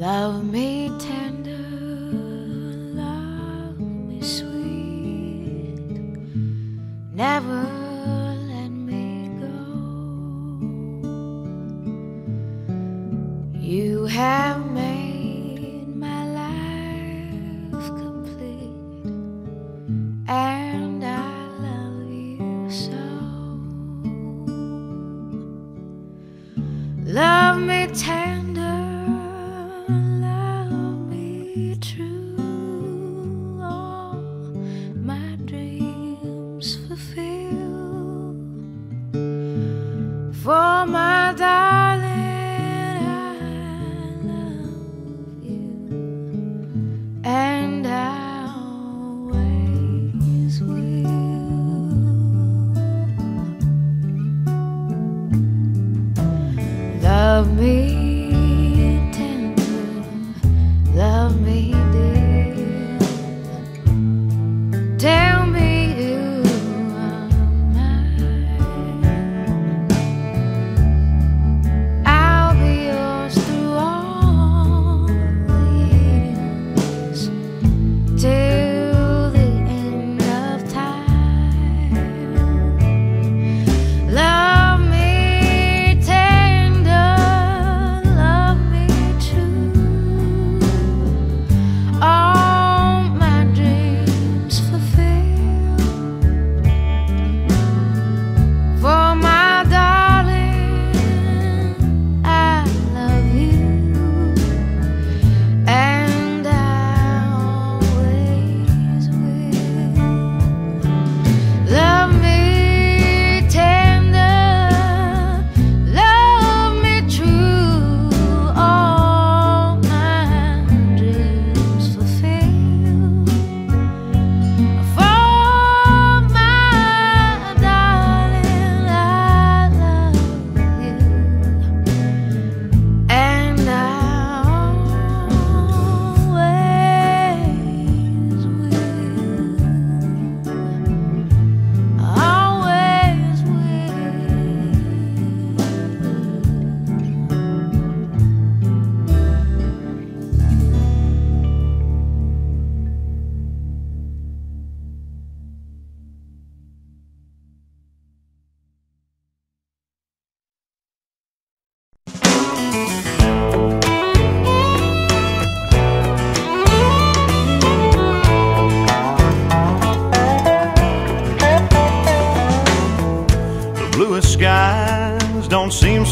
Love me tender, love me sweet, never For my darling,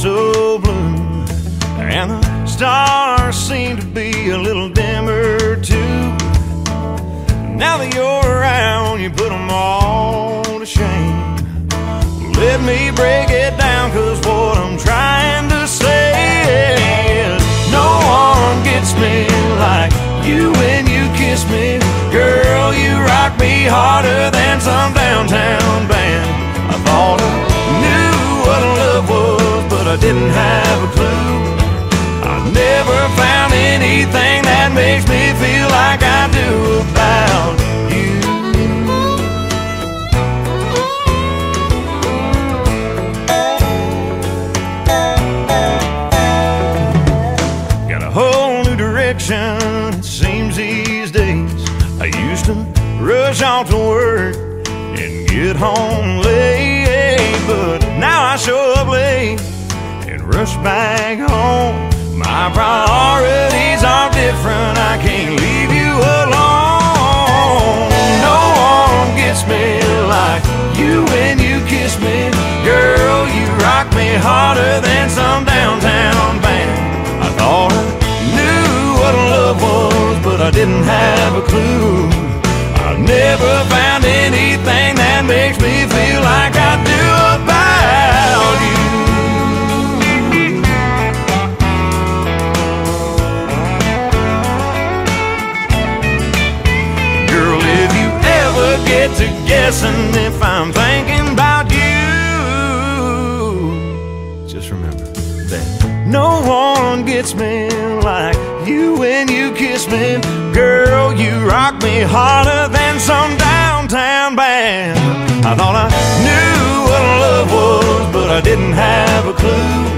so blue, and the stars seem to be a little dimmer too. Now that you're around, you put them all to shame. Let me break it down, cause what I'm trying to say is no one gets me like you when you kiss me. Clue. I never found anything that makes me feel like I do about you. Got a whole new direction, it seems these days. I used to rush off to work and get home late, but now I show up late rush back home. My priorities are different, I can't leave you alone. No one gets me like you when you kiss me. Girl, you rock me harder than some downtown band. I thought I knew what love was, but I didn't have a clue. I never found get to guessing if I'm thinking about you, just remember that no one gets me like you when you kiss me. Girl, you rock me harder than some downtown band. I thought I knew what love was, but I didn't have a clue.